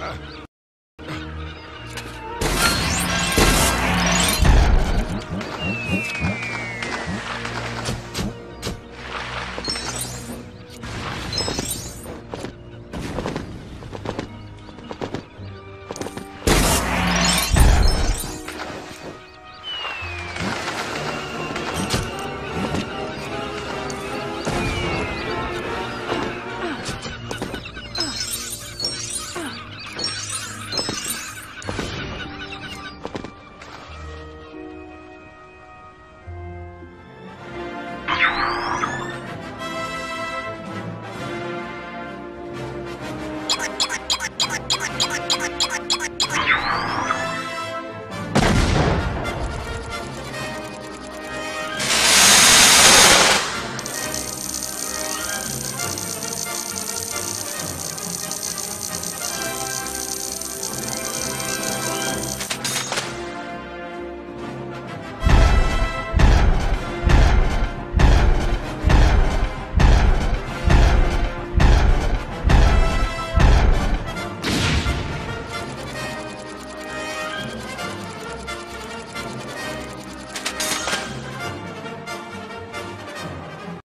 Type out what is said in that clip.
Uh.